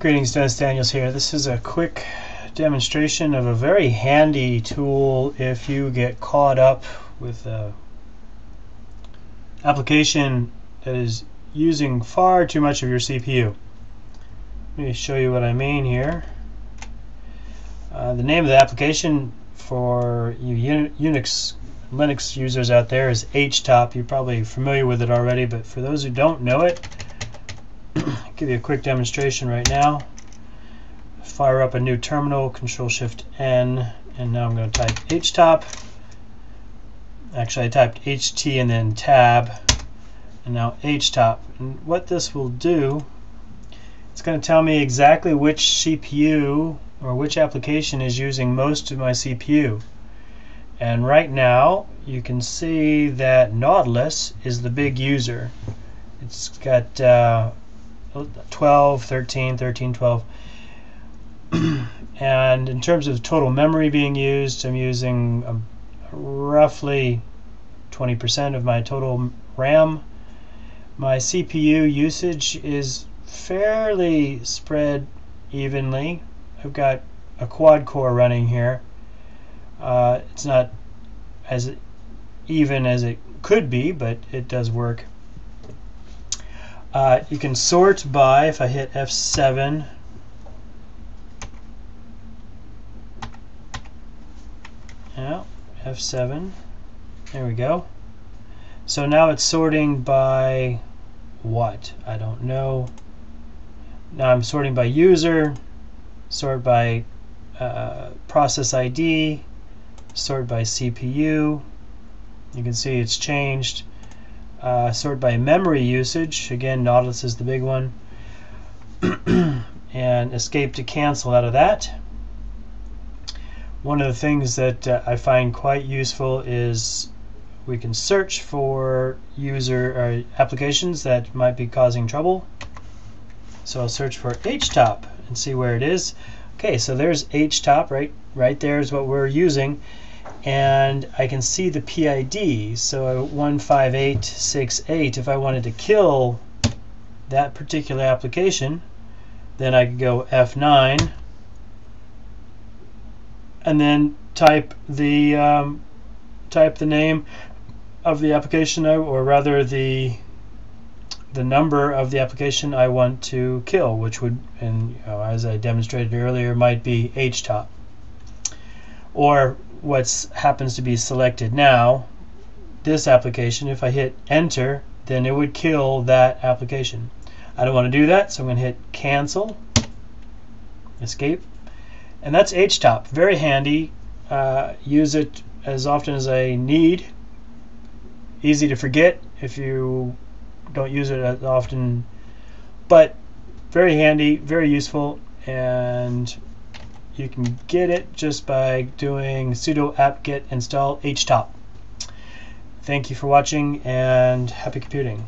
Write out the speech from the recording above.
Greetings, Dennis Daniels here. This is a quick demonstration of a very handy tool if you get caught up with an application that is using far too much of your CPU. Let me show you what I mean here. Uh, the name of the application for you Unix Linux users out there is HTOP. You're probably familiar with it already, but for those who don't know it, give you a quick demonstration right now. Fire up a new terminal, Control Shift N, and now I'm going to type htop. Actually, I typed ht and then tab, and now htop. And what this will do, it's going to tell me exactly which CPU or which application is using most of my CPU. And right now, you can see that Nautilus is the big user. It's got uh, 12, 13, 13, 12. and in terms of total memory being used, I'm using um, roughly 20% of my total RAM. My CPU usage is fairly spread evenly. I've got a quad core running here. Uh, it's not as even as it could be, but it does work. Uh, you can sort by, if I hit F7, yeah, F7, there we go. So now it's sorting by what? I don't know. Now I'm sorting by user, sort by uh, process ID, sort by CPU. You can see it's changed uh, sort by memory usage. Again, Nautilus is the big one. and escape to cancel out of that. One of the things that uh, I find quite useful is we can search for user or applications that might be causing trouble. So I'll search for HTOP and see where it is. Okay, so there's HTOP right right there is what we're using and I can see the PID. So 15868, if I wanted to kill that particular application, then I could go F9 and then type the um, type the name of the application or rather the the number of the application I want to kill, which would, and you know, as I demonstrated earlier, might be htop. Or what happens to be selected now, this application, if I hit enter, then it would kill that application. I don't want to do that, so I'm going to hit cancel, escape, and that's HTOP. Very handy. Uh, use it as often as I need. Easy to forget if you don't use it as often, but very handy, very useful, and you can get it just by doing sudo apt-get install htop. Thank you for watching and happy computing.